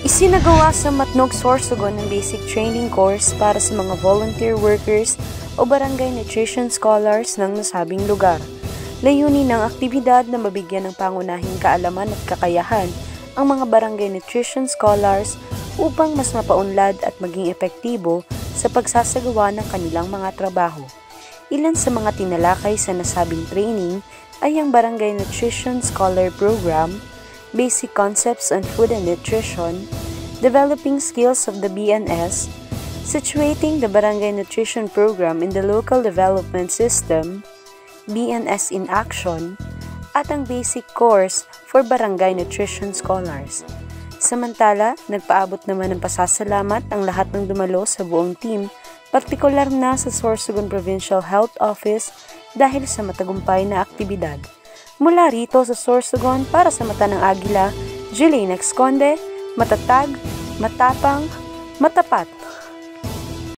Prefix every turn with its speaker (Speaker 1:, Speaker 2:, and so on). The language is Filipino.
Speaker 1: Isinagawa sa Matnog Sorsogon ng basic training course para sa mga volunteer workers o barangay nutrition scholars ng nasabing lugar. Layunin ng aktibidad na mabigyan ng pangunahing kaalaman at kakayahan ang mga barangay nutrition scholars upang mas mapaunlad at maging epektibo sa pagsasagawa ng kanilang mga trabaho. Ilan sa mga tinalakay sa nasabing training ay ang Barangay Nutrition Scholar Program, Basic Concepts on Food and Nutrition, Developing Skills of the BNS, Situating the Barangay Nutrition Program in the Local Development System, BNS in Action, at ang Basic Course for Barangay Nutrition Scholars. Samantala, nagpaabot naman ng pasasalamat ang lahat ng dumalo sa buong team, partikular na sa Sorsogon Provincial Health Office dahil sa matagumpay na aktibidad. Mula rito sa Sorsogon para sa mata ng Agila, Jelaine Exconde, matatag, matapang, matapat.